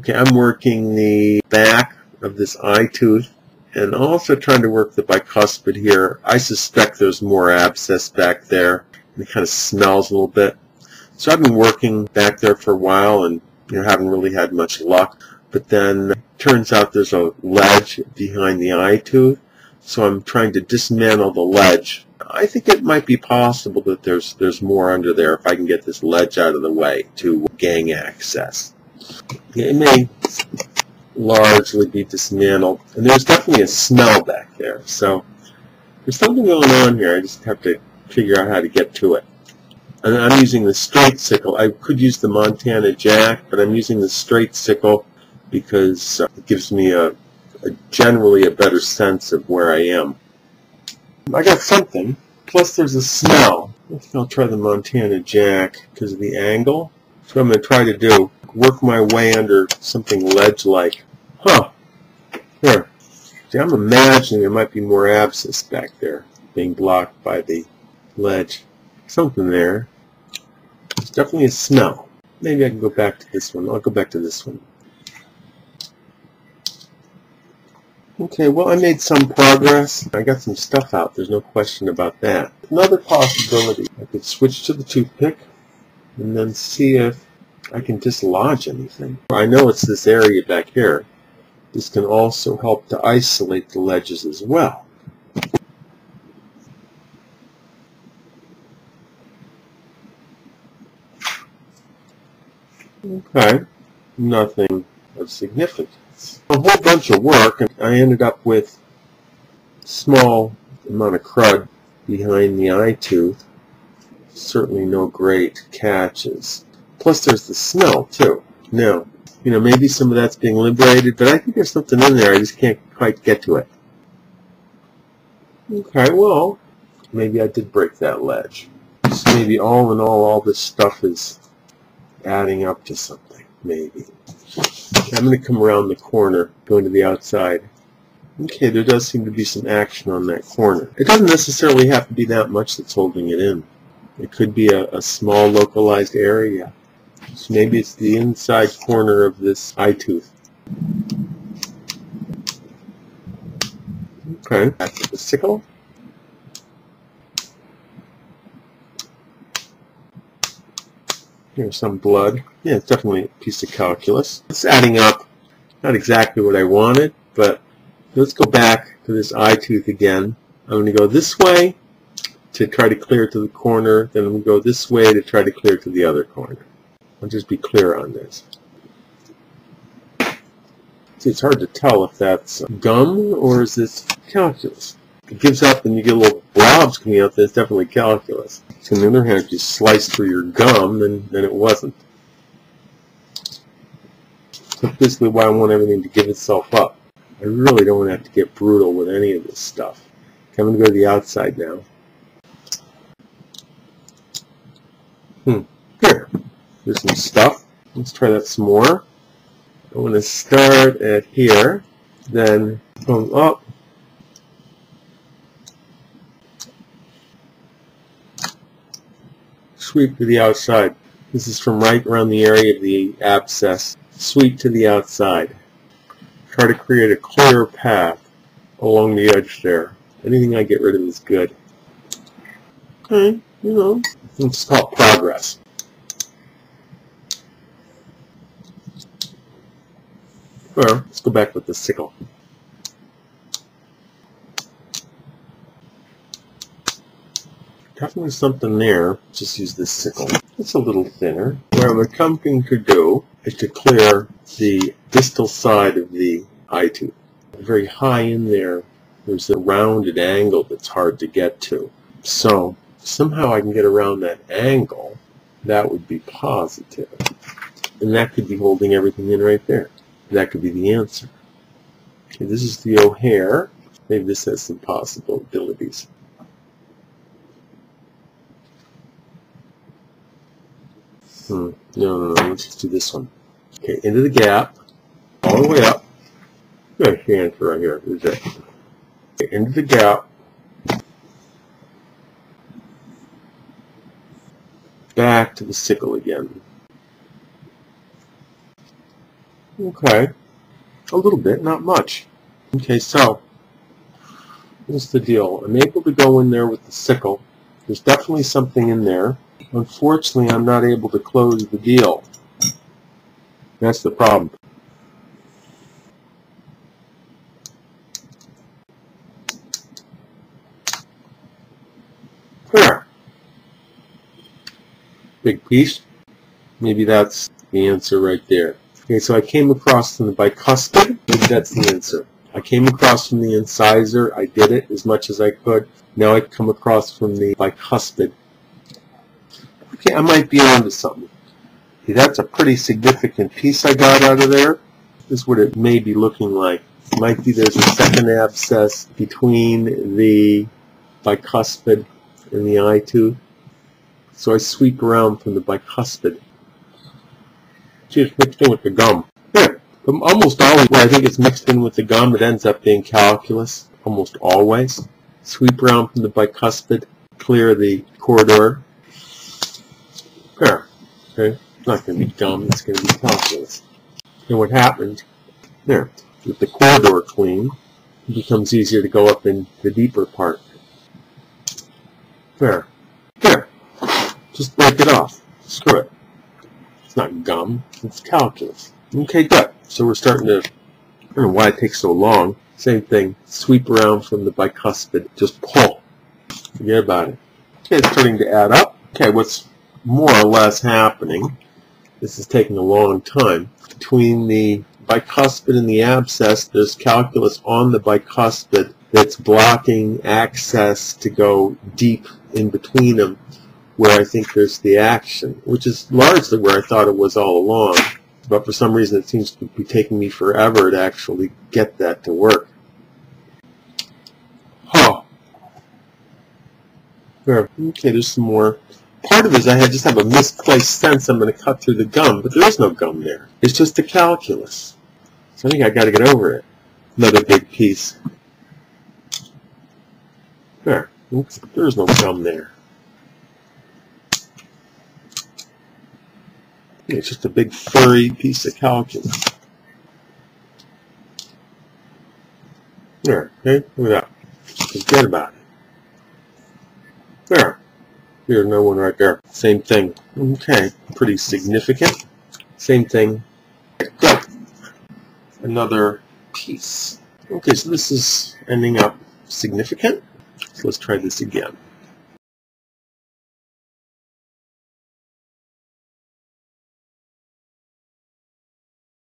Okay, I'm working the back of this eye tooth and also trying to work the bicuspid here. I suspect there's more abscess back there and it kind of smells a little bit. So I've been working back there for a while and you know haven't really had much luck. But then turns out there's a ledge behind the eye tooth. So I'm trying to dismantle the ledge. I think it might be possible that there's there's more under there if I can get this ledge out of the way to gang access. It may largely be dismantled. And there's definitely a smell back there. So there's something going on here. I just have to figure out how to get to it. And I'm using the straight sickle. I could use the Montana Jack, but I'm using the straight sickle because uh, it gives me a, a generally a better sense of where I am. I got something. Plus there's a smell. I'll try the Montana Jack because of the angle. That's what I'm going to try to do. Work my way under something ledge-like. Huh. Here. See, I'm imagining there might be more abscess back there being blocked by the ledge. Something there. There's definitely a smell. Maybe I can go back to this one. I'll go back to this one. Okay, well I made some progress. I got some stuff out. There's no question about that. Another possibility, I could switch to the toothpick and then see if I can dislodge anything. I know it's this area back here. This can also help to isolate the ledges as well. Okay, nothing of significance. A whole bunch of work, and I ended up with small amount of crud behind the eye tooth. Certainly no great catches. Plus there's the smell too. Now, you know, maybe some of that's being liberated, but I think there's something in there. I just can't quite get to it. Okay, well, maybe I did break that ledge. So maybe all in all, all this stuff is adding up to something, maybe. I'm going to come around the corner, go into the outside. Okay, there does seem to be some action on that corner. It doesn't necessarily have to be that much that's holding it in. It could be a, a small localized area. So maybe it's the inside corner of this eye tooth. Okay, back to the sickle. Here's some blood. Yeah, it's definitely a piece of calculus. It's adding up. Not exactly what I wanted, but let's go back to this eye tooth again. I'm going to go this way to try to clear to the corner. Then I'm going to go this way to try to clear to the other corner. I'll just be clear on this. See, it's hard to tell if that's gum or is this calculus. It gives up and you get little blobs coming out, that's definitely calculus. So on the other hand, if you slice through your gum, then, then it wasn't. That's basically why I want everything to give itself up. I really don't want to have to get brutal with any of this stuff. Okay, I'm going to go to the outside now. Hmm. Here. There's some stuff. Let's try that some more. I'm going to start at here, then come up, sweep to the outside. This is from right around the area of the abscess. Sweep to the outside. Try to create a clear path along the edge there. Anything I get rid of is good. Okay, you know, it's called progress. Let's go back with the sickle. Definitely something there. Just use this sickle. It's a little thinner. Where I'm to do is to clear the distal side of the eye tooth. Very high in there, there's a rounded angle that's hard to get to. So somehow I can get around that angle. That would be positive. And that could be holding everything in right there. That could be the answer. Okay, this is the O'Hare. Maybe this has some possibilities. Hmm. No, no, no. Let's just do this one. Okay, into the gap, all the way up. There's the answer right here. Is it? Okay, into the gap. Back to the sickle again. Okay. A little bit, not much. Okay, so, what's the deal? I'm able to go in there with the sickle. There's definitely something in there. Unfortunately, I'm not able to close the deal. That's the problem. There. Big piece. Maybe that's the answer right there. Okay, so I came across from the bicuspid. That's the answer. I came across from the incisor. I did it as much as I could. Now I come across from the bicuspid. Okay, I might be onto something. Okay, that's a pretty significant piece I got out of there. This is what it may be looking like. It might be there's a second abscess between the bicuspid and the eye tooth. So I sweep around from the bicuspid. It's mixed in with the gum. Yeah, um, almost always when I think it's mixed in with the gum, it ends up being calculus. Almost always. Sweep around from the bicuspid, clear the corridor. There. Okay. It's not going to be gum, it's going to be calculus. And what happened, there, with the corridor clean, it becomes easier to go up in the deeper part. There. There. Just break it off. Screw it. It's not gum, it's calculus. Okay, good. So we're starting to, I don't know why it takes so long. Same thing, sweep around from the bicuspid, just pull. Forget about it. Okay, it's starting to add up. Okay, what's more or less happening, this is taking a long time, between the bicuspid and the abscess, there's calculus on the bicuspid that's blocking access to go deep in between them where I think there's the action, which is largely where I thought it was all along. But for some reason it seems to be taking me forever to actually get that to work. Huh. There. Okay, there's some more. Part of it is I had just have a misplaced sense I'm going to cut through the gum, but there is no gum there. It's just the calculus. So I think i got to get over it. Another big piece. There. Oops, there's no gum there. It's just a big furry piece of calculus. There, okay, look at that. Forget about it. There. There's no one right there. Same thing. Okay, pretty significant. Same thing. Another piece. Okay, so this is ending up significant. So let's try this again.